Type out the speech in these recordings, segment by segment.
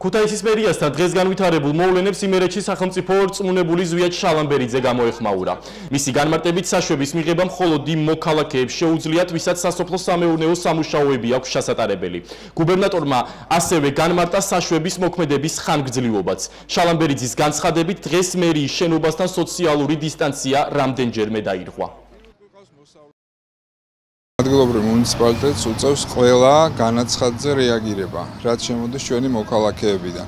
ქუთაისის მერიასთან დღეს განვითარებულ მოვლენებს იმერეთში სახელმწიფო რწმუნებული ზვიად შალამბერიძე გამოეხმაურა. მისი განმარტებით საშვების მიღება მხოლოდ იმ მოქალაქეებს შეუძლიათ, ვისაც სასოფლო სამეურნეო სამუშაოები აქვს ჩასატარებელი. გუბერნატორმა ასევე განმარტა საშვების მოქმედების ხანგრძლივობაც. შალამბერიძის განცხადებით დღეს მერიის შენობასთან სოციალური დისტანცია რამდენჯერმე დაირღვა. ადგილობრივ მუნიციპალიტეტს უწევს ყველა განაცხადზე რეაგირება, რაც შემოდის ჩვენი მოქალაქეებიდან.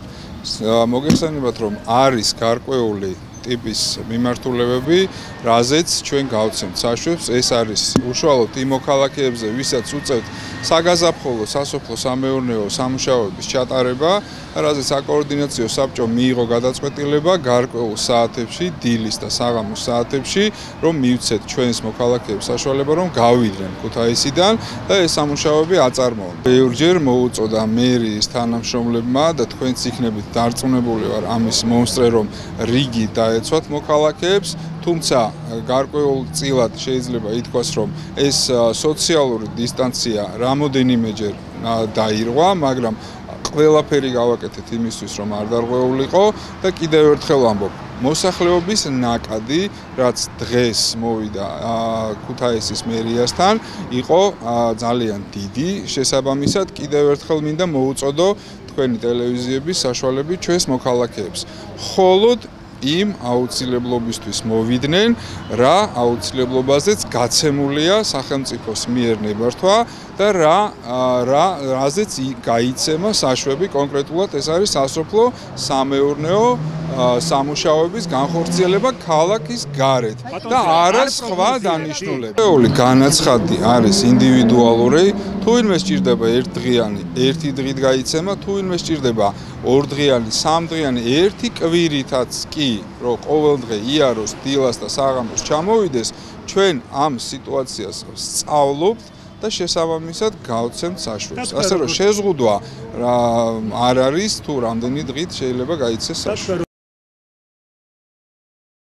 მოგეხსენებათ, რომ არის გარკვეული ტიპის მიმართულებები, რაზეც ჩვენ გავცემთ საშვებს, ეს არის უშუალოდ იმ მოქალაქეებზე, ვისაც უწევთ საგაზაფხულო სასოფლო სამეურნეო სამუშაოების ჩატარება, რაზეც აკოორდინაციო საბჭო მიიღო გადაწყვეტილება გარკვეულ საათებში, დილის და საღამოს საათებში, რომ მივცეთ ჩვენს მოქალაქეებს საშუალება, რომ გავიდნენ ქუთაისიდან და ეს სამუშაოები აწარმოონ. ბევრჯერ მოუწოდა მერიის თანამშრომლებმა და თქვენც იქნებით დარწმუნებული ვარ ამის მონსტრე, რომ რიგი და დაეცვათ მოქალაქეებს, თუმცა გარკვეულ წილად შეიძლება ითქვას, რომ ეს სოციალური დისტანცია რამოდენიმეჯერ დაირღვა, მაგრამ ყველაფერი გავაკეთეთ იმისთვის, რომ არ დარღვეულიყო და კიდევ ერთხელ ვამბობ, მოსახლეობის ნაკადი, რაც დღეს მოვიდა ქუთაისის მერიასთან, იყო ძალიან დიდი. შესაბამისად, კიდევ ერთხელ მინდა მოუწოდო თქვენი ტელევიზიების საშუალებით ჩვენს მოქალაქეებს. ხოლოდ იმ აუცილებლობისთვის მოვიდნენ, რა აუცილებლობაზეც გაცემულია სახელმწიფოს მიერ ნებართვა და რა რა რაზეც გაიცემა საშვები კონკრეტულად ეს არის სასოფლო სამეურნეო სამუშაოების განხორციელება ქალაქის გარეთ და არა სხვა დანიშნულება.ეული განაცხადი არის ინდივიდუალური, თუ ვინმე სჭირდება ერთდღიანი, ერთი დღით გაიცემა, თუ ვინმე სჭირდება ორდღიანი, სამდღიანი, ერთი კვირითაც კი, რომ ყოველდღე იაროს დილას და საღამოს ჩამოვიდეს, ჩვენ ამ სიტუაციას სწავლობთ და შესაბამისად გავცემთ საშვებს. ასე რომ შეზღუდვა არ არის თუ რამდენი დღით შეიძლება გაიცეს საშვი.